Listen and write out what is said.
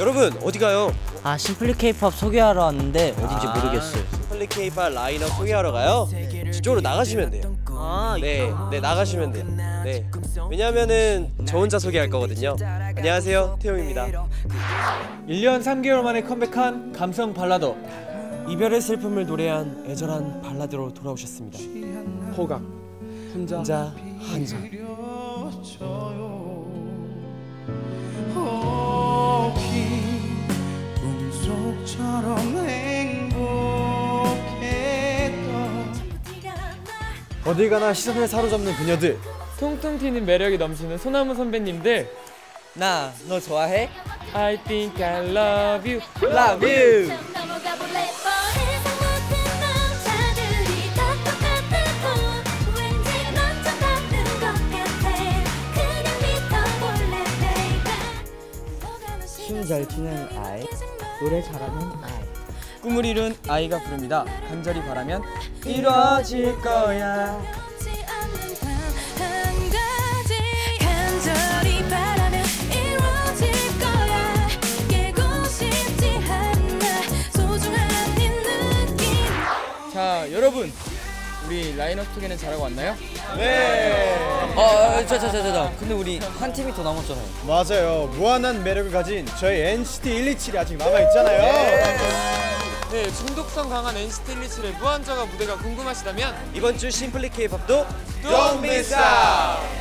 여러분 어디 가요? 아 심플리 케이팝 소개하러 왔는데 어딘지 아, 모르겠어요. 심플리 케이팝 라인업 소개하러 가요? 저쪽으로 나가시면 돼요. 아 네, 네 나가시면 돼요. 네, 왜냐면은 저 혼자 소개할 거거든요. 안녕하세요, 태용입니다. 1년 3개월 만에 컴백한 감성 발라더 이별의 슬픔을 노래한 애절한 발라드로 돌아오셨습니다. 호각 혼자 혼자 한자. 어딜 가나 시선을 사로잡는 그녀들 통통 튀는 매력이 넘치는 소나무 선배님들 나 너 좋아해? I think I love you Love you. 춤잘 추는 아이, 노래 잘하는 아이. 꿈을 이룬 아이가 부릅니다. 간절히 바라면 이루어질 거야. 자 여러분 우리 라인업 소개는 잘하고 왔나요? 어, 저저저저 근데 우리 한 팀이 더 남았잖아요. 맞아요. 무한한 매력을 가진 저희 NCT 127이 아직 남아 있잖아요. 네 중독성 강한 NCT 127의 무한저가 무대가 궁금하시다면 이번 주 심플리 케이팝도 Don't miss out!